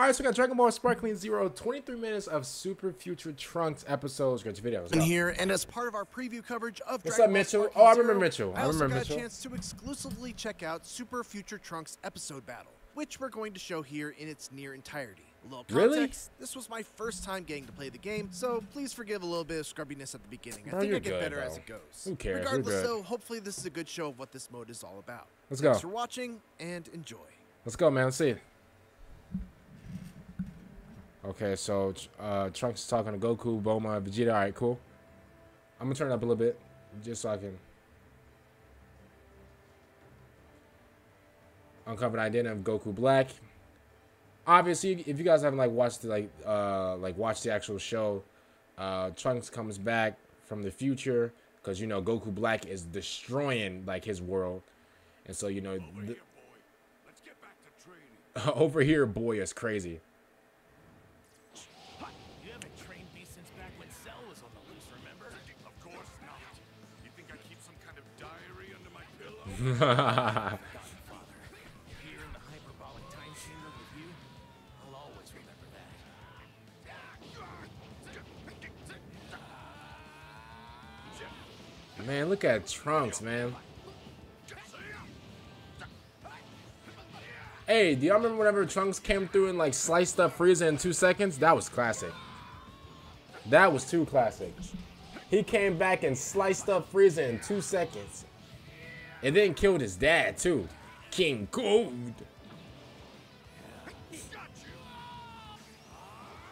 All right, so we got Dragon Ball Sparkling Zero, 23 minutes of Super Future Trunks episodes. Great video. Let's in here, and as part of our preview coverage of What's Dragon up, Ball Mitchell? Sparking Oh, I remember Mitchell. I I also remember got Mitchell. a chance to exclusively check out Super Future Trunks episode battle, which we're going to show here in its near entirety. A little Really? context, this was my first time getting to play the game, so please forgive a little bit of scrubbiness at the beginning. I Bro, think I get good, better bro. as it goes. Who cares? Regardless, though, hopefully this is a good show of what this mode is all about. Let's go. Thanks for watching, and enjoy. Let's go, man. Let's see. Okay, so uh, Trunks is talking to Goku, Bulma, Vegeta. All right, cool. I'm gonna turn it up a little bit, just so I can uncover the identity of Goku Black. Obviously, if you guys haven't like watched the, like uh like watched the actual show, uh, Trunks comes back from the future because you know Goku Black is destroying like his world, and so you know. Over here, boy. Let's get back to training. over here, boy, is crazy. man, look at Trunks, man. Hey, do y'all remember whenever Trunks came through and like sliced up Frieza in two seconds? That was classic. That was too classic. He came back and sliced up Frieza in two seconds. And then killed his dad too. King Cold.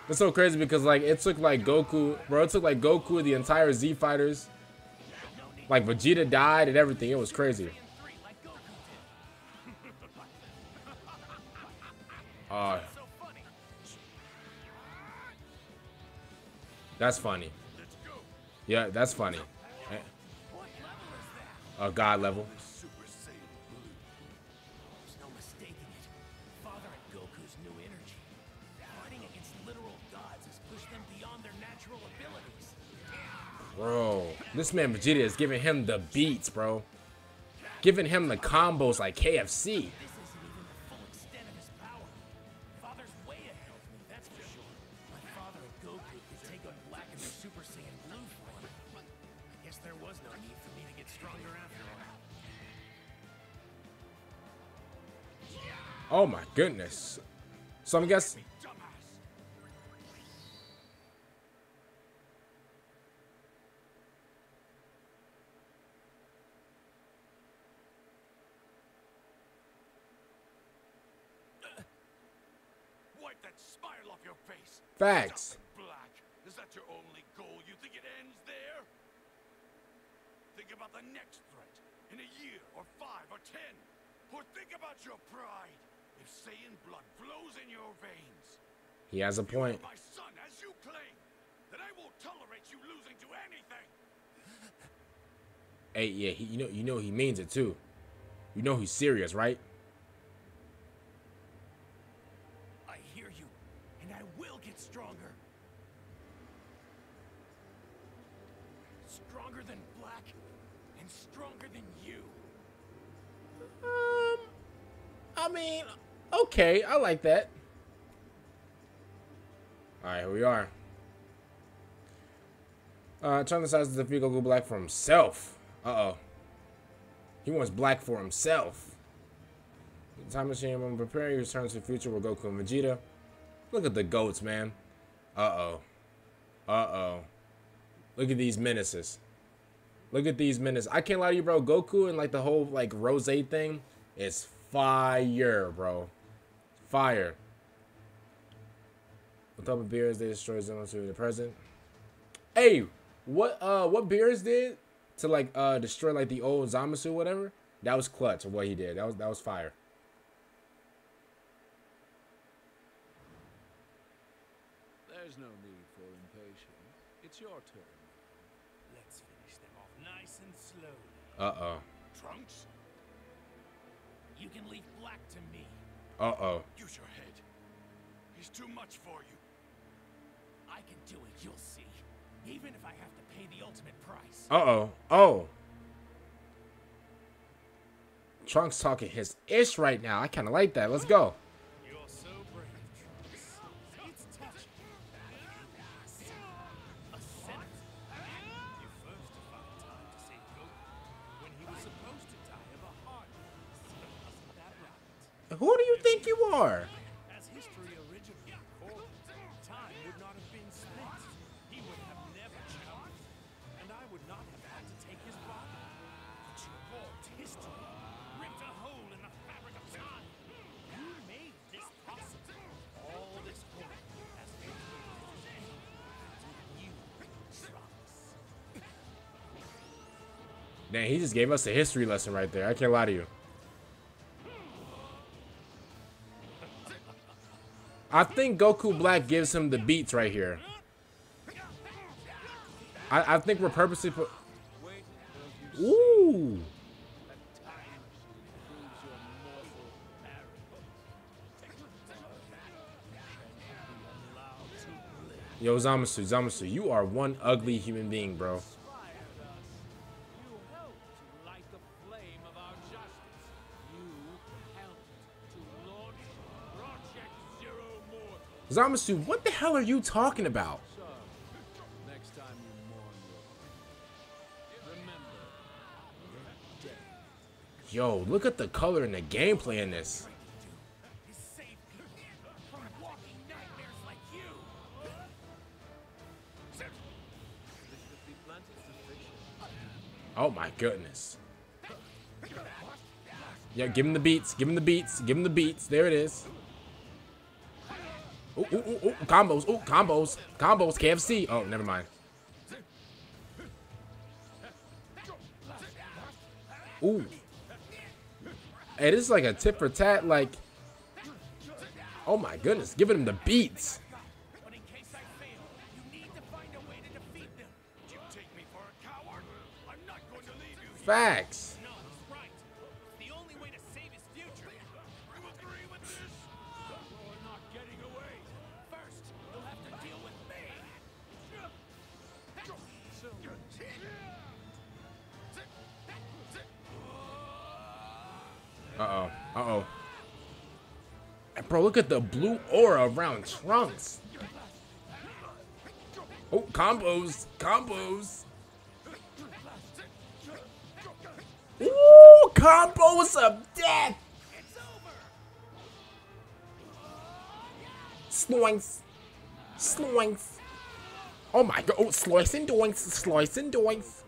It's so crazy because like it took like Goku, bro. It took like Goku, the entire Z fighters. Like Vegeta died and everything. It was crazy. Uh, that's funny. Yeah, that's funny. Uh, God level. Bro, this man Vegeta is giving him the beats, bro. Giving him the combos like KFC. Oh my goodness. So I'm guessing. Dumbass. Wipe that smile off your face. Facts. Black, is that your only goal? You think it ends there? Think about the next threat in a year or five or ten. Or think about your pride. If Saiyan blood flows in your veins, He has a point. my son as you claim, then I won't tolerate you losing to anything. Hey, yeah, he, you know, you know he means it too. You know he's serious, right? I hear you, and I will get stronger. Stronger than Black, and stronger than you. Um, I mean, okay, I like that. All right, here we are. Uh, Trunks decides to defeat Goku Black for himself. Uh oh. He wants Black for himself. The time machine, when preparing, he returns to the future with Goku and Vegeta. Look at the goats, man. Uh oh. Uh oh. Look at these menaces. Look at these menaces. I can't lie to you, bro. Goku and like the whole like rose thing is fire, bro. Fire. A couple of beers, they destroy them to the present. Hey, what uh what Beerus did to like uh destroy like the old Zamasu whatever? That was clutch of what he did. That was that was fire. There's no need for impatience. It's your turn. Let's finish them off nice and slowly. Uh oh. Trunks, You can leave Black to me. Uh oh. use your head. He's too much for you. I can do it, you'll see. Even if I have to pay the ultimate price. Uh oh. Oh. Trunks talking his ish right now. I kind of like that. Let's go. Man, he just gave us a history lesson right there. I can't lie to you. I think Goku Black gives him the beats right here. I, I think we're purposely put. Ooh. Yo, Zamasu, Zamasu, you are one ugly human being, bro. Zamasu, what the hell are you talking about? Yo, look at the color and the gameplay in this. Oh my goodness. Yeah, give him the beats. Give him the beats. Give him the beats. There it is. Ooh, ooh, ooh, ooh. Combos. Ooh, combos. Combos. KFC. Oh, never mind. Ooh. Hey, this is like a tip for tat, like. Oh my goodness. Giving him the beats. But Bro, look at the blue aura around Trunks. Oh, combos. Combos. Ooh, combos of death. Sloinks. Sloinks. Oh my god. Oh, slice and doinks. Slice and doinks.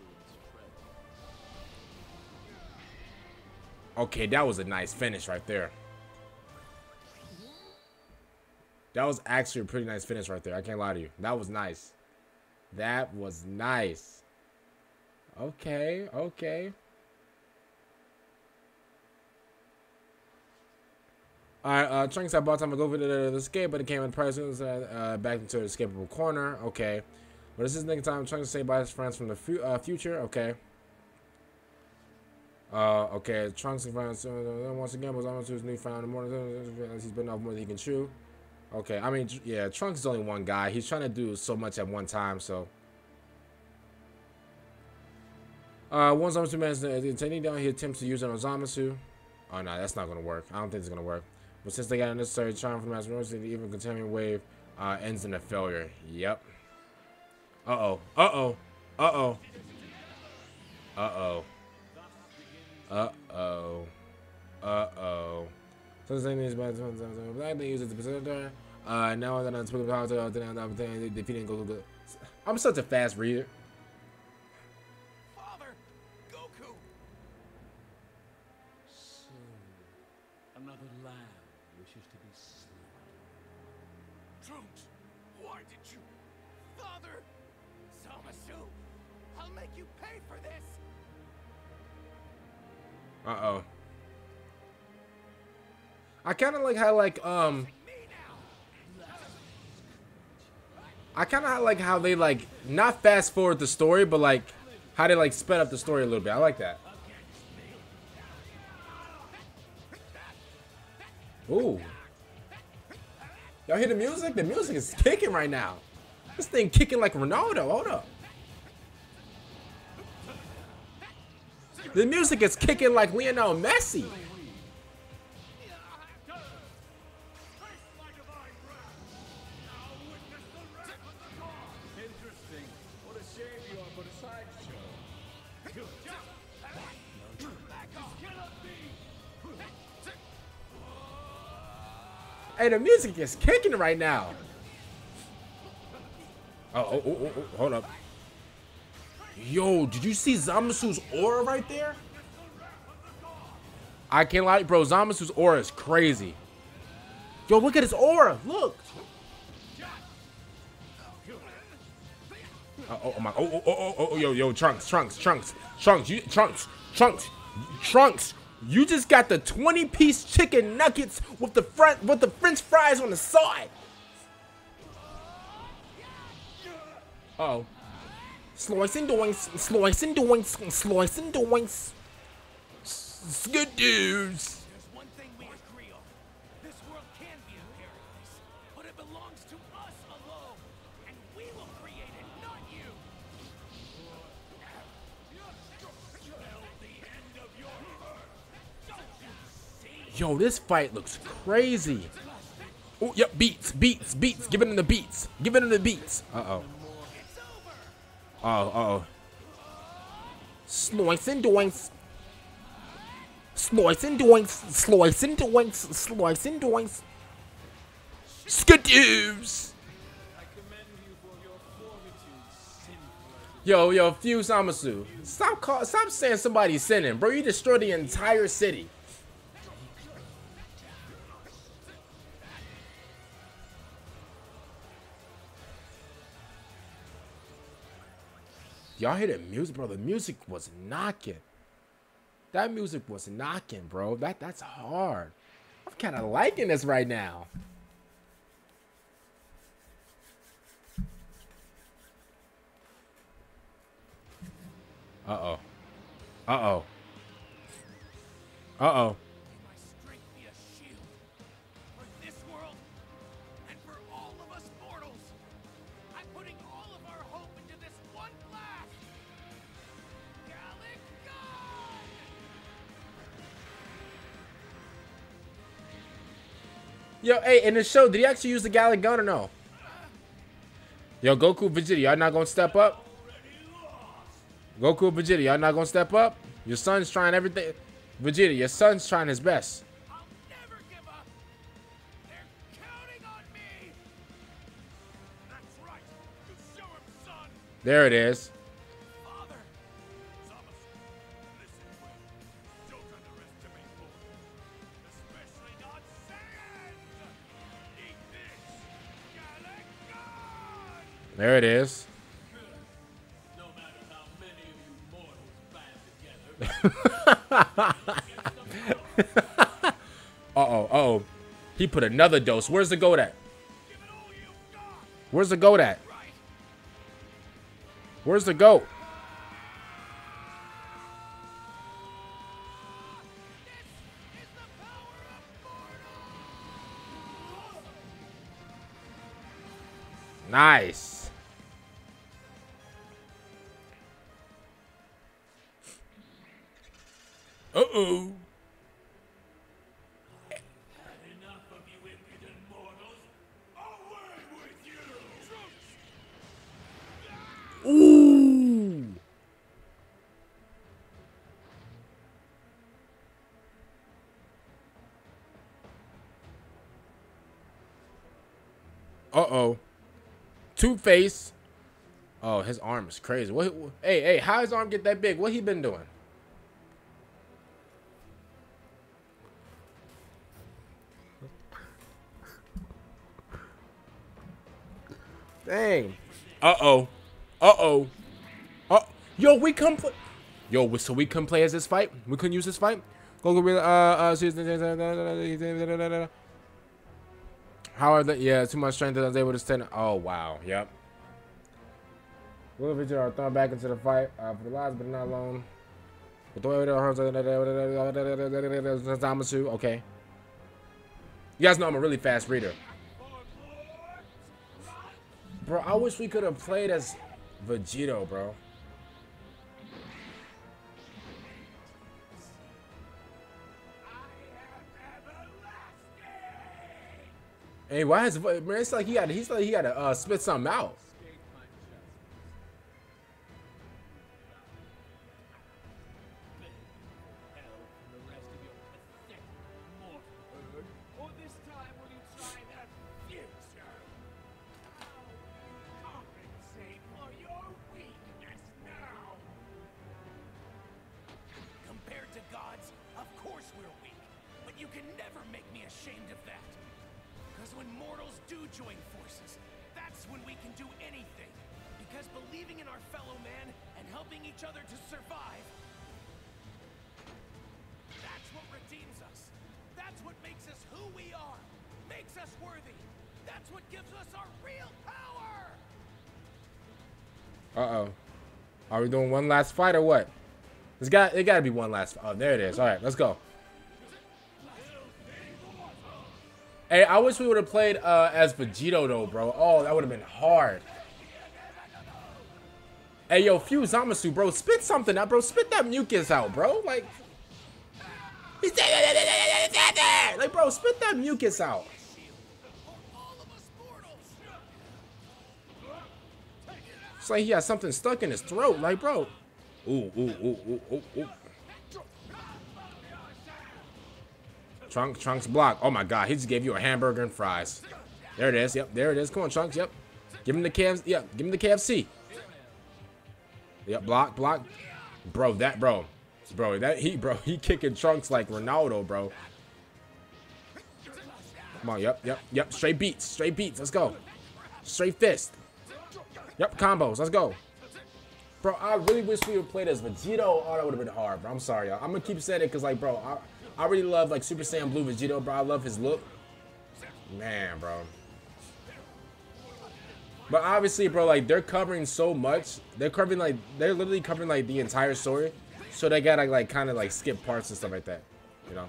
Okay, that was a nice finish right there. That was actually a pretty nice finish right there. I can't lie to you. That was nice. That was nice. Okay, okay. Alright, uh, Trunks had bought time to go over to the, the escape, but it came in price soon, uh, back into the escapable corner. Okay. But this is the time Trunks say bye to his friends from the fu uh, future. Okay. Uh, okay, Trunks and friends, uh, once again, was almost to his newfound morning. He's been off more than he can chew. Okay, I mean, yeah, Trunks is only one guy. He's trying to do so much at one time, so. Uh, one Zamasu managed to taking down, he attempts to use it on Zamasu. Oh, no, that's not going to work. I don't think it's going to work. But since they got a necessary charm from Master Rose, the evil containment wave uh, ends in a failure. Yep. Uh-oh. Uh-oh. Uh-oh. Uh-oh. Uh-oh. Uh-oh. So the thing is about black they use it to present Uh now that I'm speaking about defeating Goku. I'm such a fast reader. Father, Goku. So, another lamb wishes to be slain. Trunks, why did you? Father, Zamasu, I'll make you pay for this. Uh-oh. I kind of like how like um Me now. I kind of like how they like not fast forward the story, but like how they like sped up the story a little bit. I like that. Ooh. Y'all hear the music? The music is kicking right now. This thing kicking like Ronaldo. Hold up. The music is kicking like Lionel Messi. Hey, the music is kicking right now. Oh, oh, oh, oh, oh, hold up. Yo, did you see Zamasu's aura right there? I can't lie, bro. Zamasu's aura is crazy. Yo, look at his aura. Look. Oh, oh, oh my! Oh, oh, oh, oh, oh, yo, yo, trunks, trunks, trunks, trunks, you, trunks, trunks, trunks. You just got the 20-piece chicken nuggets with the front, with the French fries on the side. Oh. Slice and doinks, slice and doinks, slice and doinks. Yo, this fight looks crazy. Oh, yep, beats, beats, beats. Give it in the beats. Give it in the beats. Uh oh. It's over. Oh, uh oh. Slice and doinks. Slice and doinks. Slice and doinks. Slice and doinks. Skadoos. Yo, yo, Fuse Zamasu. Stop call, stop saying somebody's sinning, bro. You destroyed the entire city. Y'all hear the music, bro? The music was knocking. That music was knocking, bro. That that's hard. I'm kind of liking this right now. Uh oh. Uh oh. Uh oh. Yo, hey, in the show, did he actually use the Galick Gun or no? Yo, Goku, Vegeta, y'all not gonna step up? Goku, Vegeta, y'all not gonna step up? Your son's trying everything. Vegeta, your son's trying his best. I'll never give band together, Uh oh, uh oh. He put another dose. Where's the goat at? It. Where's the goat at? Where's the goat? is. Nice. Troops. Ooh. Uh oh. Two Face. Oh, his arm is crazy. What? Hey, hey, how his arm get that big? What he been doing? Uh oh. Uh oh. Uh. Yo, we come play. Yo, so we couldn't play as this fight. We couldn't use this fight. Go go. Uh. Uh. However, yeah, too much strength that I was able to stand. Oh wow. Yep. We'll Vegeta are thrown back into the fight uh, for the lives, but not alone. Okay. You guys know I'm a really fast reader. Bro, I wish we could have played as Vegito, bro. Hey, why is man? It's like he got he's like he got to uh, spit something out. Because when mortals do join forces, that's when we can do anything. Because believing in our fellow man and helping each other to survive, that's what redeems us. That's what makes us who we are. Makes us worthy. That's what gives us our real power. Uh oh. Are we doing one last fight or what? It's got it got to be one last. Oh, there it is. All right, let's go. Hey, I wish we would have played uh, as Vegito though, bro. Oh, that would have been hard. Hey, yo, Fuse Zamasu, bro, spit something out, bro. Spit that mucus out, bro. Like, like, bro, spit that mucus out. It's like he has something stuck in his throat. Like, bro. Ooh, ooh, ooh, ooh, ooh, ooh. Trunk, Trunks block. Oh my god, he just gave you a hamburger and fries. There it is. Yep, there it is. Come on, Trunks. Yep. Give him the KFC. Yep, give him the KFC. Yep, block, block. Bro, that bro. Bro, that he bro, he kicking Trunks like Ronaldo, bro. Come on, yep, yep, yep. Straight beats, straight beats. Let's go. Straight fist. Yep, combos. Let's go. Bro, I really wish we would play as Vegito. Oh, that would have been hard, bro. I'm sorry, y'all. I'm gonna keep saying it because, like, bro, I, I really love like Super Saiyan Blue Vegito, bro. I love his look. Man, bro. But obviously, bro, like they're covering so much. They're covering like they're literally covering like the entire story. So they gotta like kind of like skip parts and stuff like that. You know.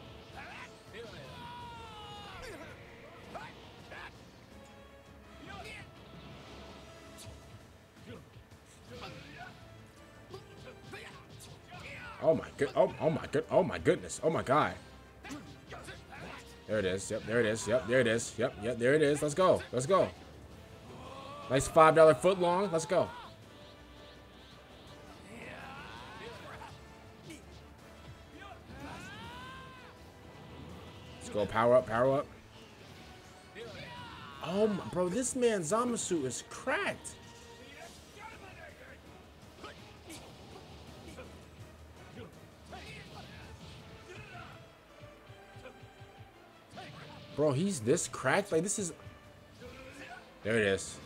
Oh my good. Oh, oh my good. Oh my goodness. Oh my god. There it is. Yep. There it is. Yep. There it is. Yep. Yep. There it is. Let's go. Let's go. Nice five dollar foot long. Let's go. Let's go. Power up. Power up. Oh my, bro, this man Zamasu is cracked. Bro, he's this cracked. Like this is. There it is.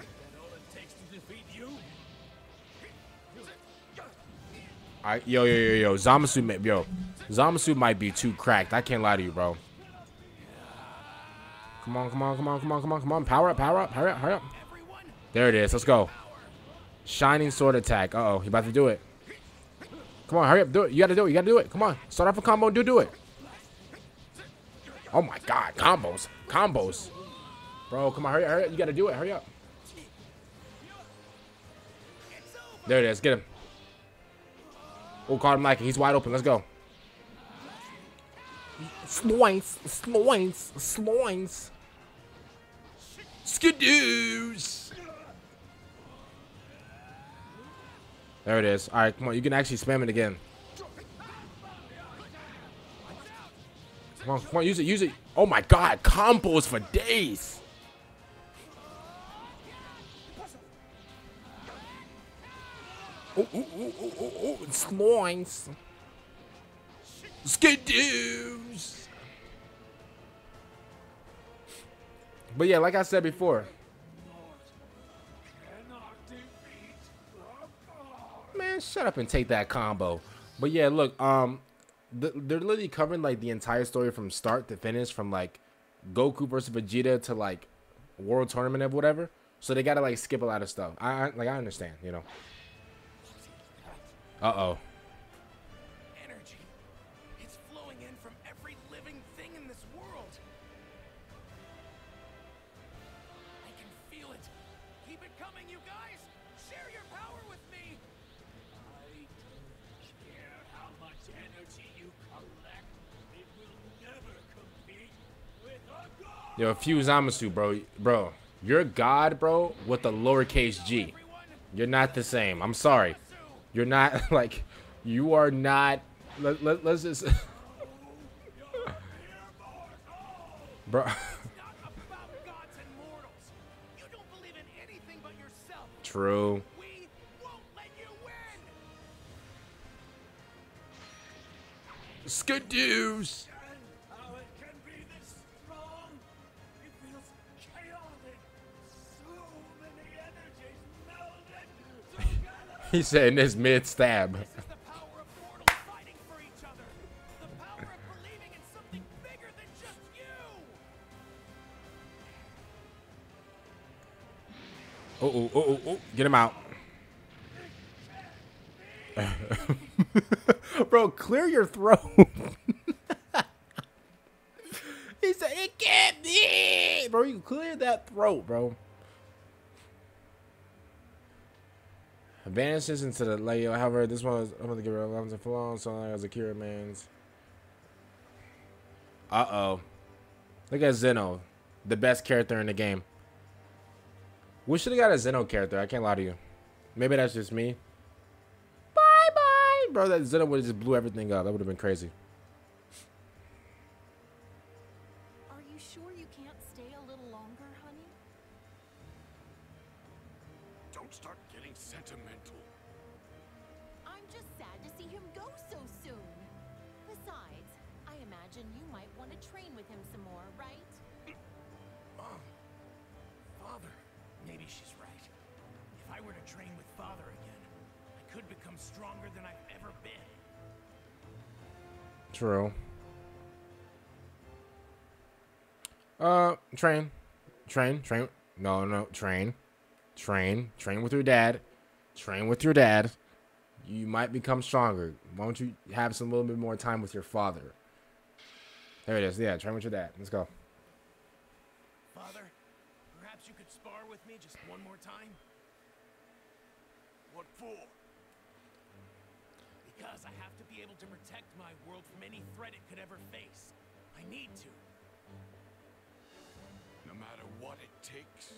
I yo yo yo yo Zamasu yo Zamasu might be too cracked. I can't lie to you, bro. Come on, come on, come on, come on, come on, come on. Power up, power up, hurry up, hurry up. There it is. Let's go. Shining sword attack. Uh oh, he about to do it. Come on, hurry up, do it. You gotta do it. You gotta do it. Come on, start off a combo do do it. Oh my god, combos. Combos. Bro, come on, hurry hurry up. You gotta do it. Hurry up. There it is. Get him. Oh, caught him like he's wide open. Let's go. Sloinks, sloinks, sloinks. Skidoos. There it is. All right, come on. You can actually spam it again. Come on, come on, use it, use it. Oh my god, combos for days. Oh, oh, oh, oh, oh, oh, sloinks. Skidoos. But yeah, like I said before. Man, shut up and take that combo. But yeah, look, um, they're literally covering like the entire story from start to finish, from like Goku versus Vegeta to like World Tournament of whatever. So they gotta like skip a lot of stuff. I, I like I understand, you know. Uh oh. Yo, Fuse Zamasu, bro, bro, you're God, bro, with a lowercase G. You're not the same. I'm sorry. You're not like, you are not. Let, let, let's just, bro. Not about in something bigger than just you. Oh, oh, oh, oh, oh, get him out. bro, clear your throat. he said, it can't be. Bro, you clear that throat, bro. Vanishes into the layer. However, this one is, I'm to give her 11 to flow, so as a Kira man's. Uh oh. Look at Zeno, the best character in the game. We should have got a Zeno character. I can't lie to you. Maybe that's just me. Bye bye, bro. That Zeno would have just blew everything up. That would have been crazy. Are you sure you can't stay a little longer, honey? Don't start getting sentimental. I'm just sad to see him go so soon. Besides, I imagine you might want to train with him some more, right? Mom. Father. Maybe she's right. If I were to train with Father again, I could become stronger than I've ever been. True. Uh, train, train, train. No, no, train, train, train with your dad. Train with your dad. You might become stronger. Why don't you have some little bit more time with your father? There it is. Yeah, train with your dad. Let's go. Father, perhaps you could spar with me just one more time? What for? Because I have to be able to protect my world from any threat it could ever face. I need to. No matter what it takes.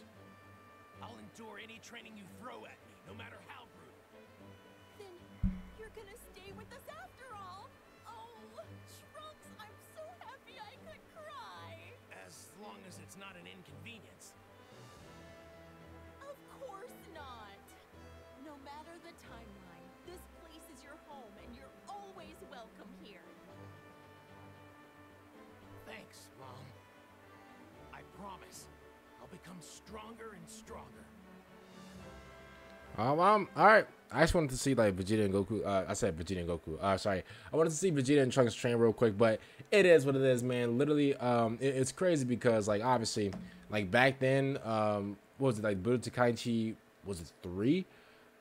I'll endure any training you throw at me, no matter how brutal. Then you're gonna stay with us after all. Oh, Trunks, I'm so happy I could cry. As long as it's not an inconvenience. Of course not. No matter the timeline, become stronger and stronger. Um, um, all right. I just wanted to see like Vegeta and Goku. Uh, I said Vegeta and Goku. Uh, sorry. I wanted to see Vegeta and Trunks train real quick, but it is what it is, man. Literally, um, it- it's crazy because like obviously, like back then, um, what was it like Budokai Tenkaichi? Was it three?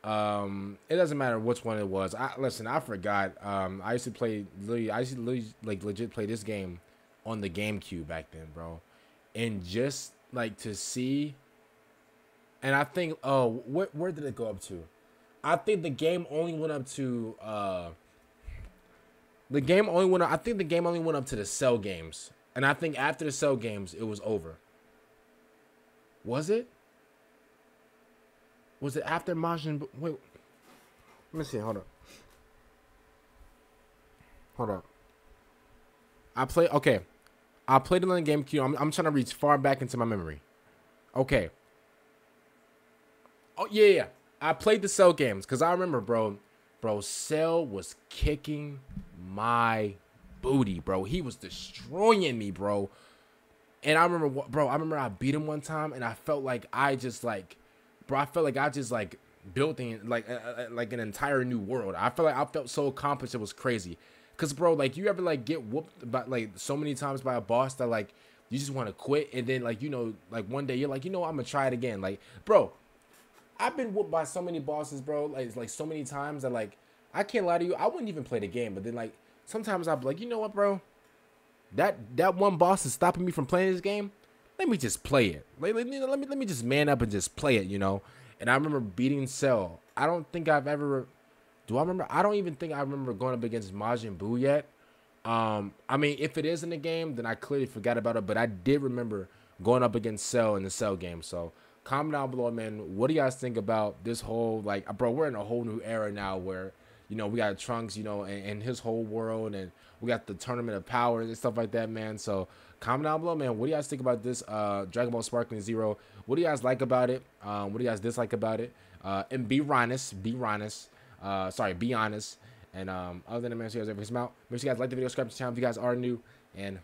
Um, it doesn't matter which one it was. I listen. I forgot. Um, I used to play. Literally, I used to literally, like legit play this game on the GameCube back then, bro. And just like to see and I think oh where where did it go up to? I think the game only went up to uh the game only went up, I think the game only went up to the cell games. And I think after the cell games it was over. Was it? Was it after Majin? Wait. Let me see, hold up. Hold up. I play okay. I played it on the GameCube. I'm, I'm trying to reach far back into my memory. Okay. Oh yeah, yeah. I played the Cell games because I remember, bro. Bro, Cell was kicking my booty, bro. He was destroying me, bro. And I remember, bro. I remember I beat him one time, and I felt like I just like, bro. I felt like I just like built in like uh, uh, like an entire new world. I felt like I felt so accomplished. It was crazy. Cause, bro, like you ever like get whooped by like so many times by a boss that like you just want to quit, and then like you know like one day you're like you know I'm gonna try it again. Like, bro, I've been whooped by so many bosses, bro. Like, like so many times that like I can't lie to you. I wouldn't even play the game, but then like sometimes I'll be like, you know what, bro? That that one boss is stopping me from playing this game. Let me just play it. Like, let, let me let me just man up and just play it, you know. And I remember beating Cell. I don't think I've ever. Do I remember? I don't even think I remember going up against Majin Buu yet. Um, I mean, if it is in the game, then I clearly forgot about it. But I did remember going up against Cell in the Cell game. So comment down below, man. What do you guys think about this whole like, bro? We're in a whole new era now where you know we got Trunks, you know, and, and his whole world, and we got the Tournament of Power and stuff like that, man. So comment down below, man. What do you guys think about this uh, Dragon Ball Sparkling Zero? What do you guys like about it? Um, what do you guys dislike about it? Uh, and be honest, be honest. Uh, sorry, be honest. And um, other than that, man, see you guys ever come out. Make sure you guys like the video, subscribe to the channel if you guys are new, and